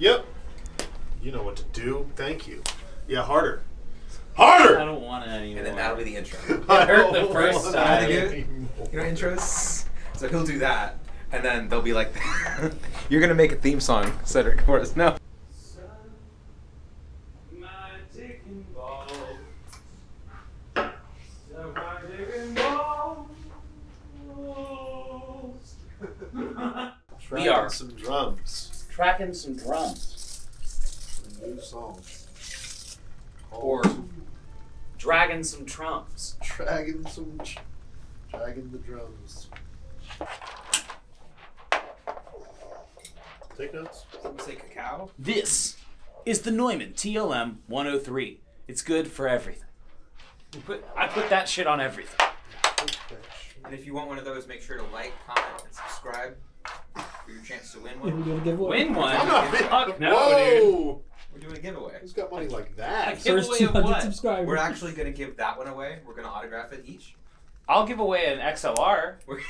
Yep. You know what to do. Thank you. Yeah, harder. Harder! I don't want it anymore. And then that'll be the intro. I hurt the first want time. it You know intros? So he'll do that, and then they'll be like, "You're gonna make a theme song, Cedric, for us." No. We are. Some drums. Tracking some drums. A new song. Or dragging some trumps. Dragging some. tr- Dragging the drums. Take notes. Someone say cacao. This is the Neumann TLM 103. It's good for everything. We put, I put that shit on everything. And if you want one of those, make sure to like, comment, and subscribe for your chance to win one. We're one. gonna give away. Win one. I'm not- Fuck no, Whoa! We're doing a giveaway. Who's got money like that? Give First away of 200 what? subscribers. We're actually gonna give that one away. We're gonna autograph it each. I'll give away an XLR. We're-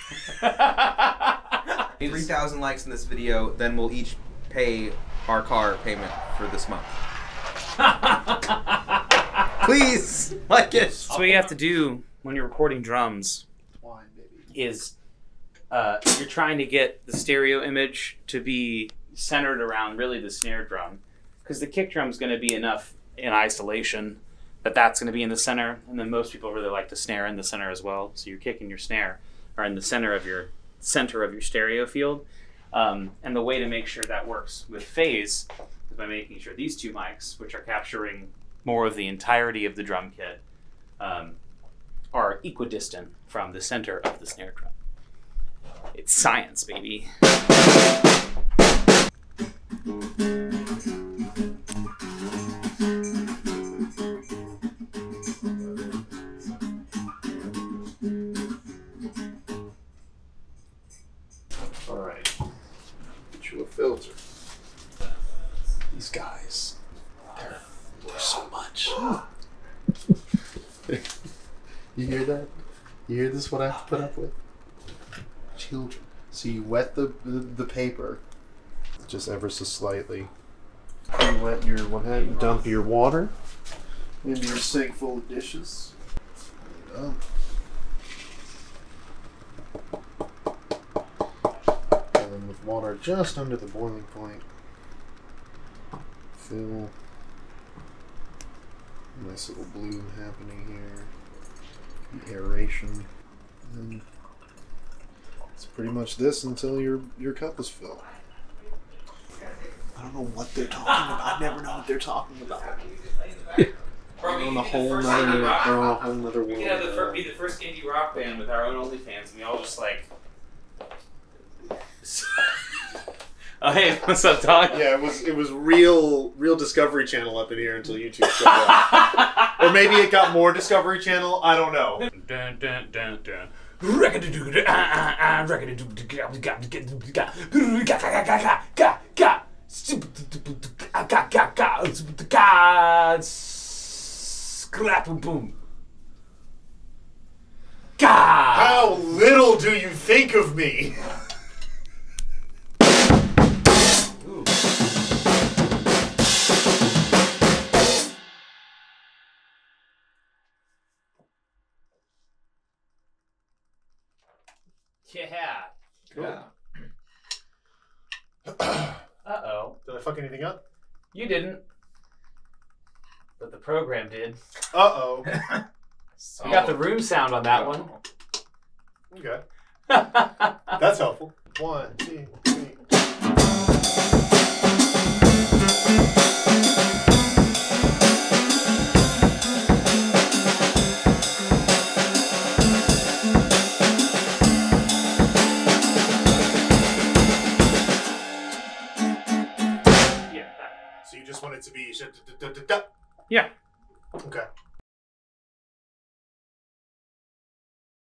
Three thousand likes in this video, then we'll each pay our car payment for this month. Please like it. So what you have to do when you're recording drums Wine, baby. is uh, you're trying to get the stereo image to be centered around really the snare drum because the kick drum is going to be enough in isolation that that's going to be in the center and then most people really like the snare in the center as well so your kick and your snare are in the center of your center of your stereo field um, and the way to make sure that works with phase is by making sure these two mics which are capturing more of the entirety of the drum kit um, are equidistant from the center of the snare drum. It's science, baby. Alright. Get you a filter. These guys. They're, they're so much. you hear that? You hear this what I have to put up with? Children. So you wet the, the, the paper just ever so slightly. You wet your one hand, dump your water into your sink full of dishes. Oh. And then with water just under the boiling point, fill. Nice little bloom happening here. Aeration. And it's pretty much this until your your cup is filled. I don't know what they're talking about. I never know what they're talking about. They're on a whole nother. They're on a whole nother We world. could have the fir- be the first indie rock band with our own OnlyFans, and we all just like. oh hey, what's up, dog? Yeah, it was it was real real Discovery Channel up in here until YouTube showed up. or maybe it got more Discovery Channel. I don't know. Dun, dun, dun, dun. Scrap boom. How little do you think of me? Yeah. Yeah. Uh oh. Did I fuck anything up? You didn't. But the program did. Uh oh. You got the room sound on that one. Okay, that's helpful. One, two, three. So you just want it to be. Yeah. Okay.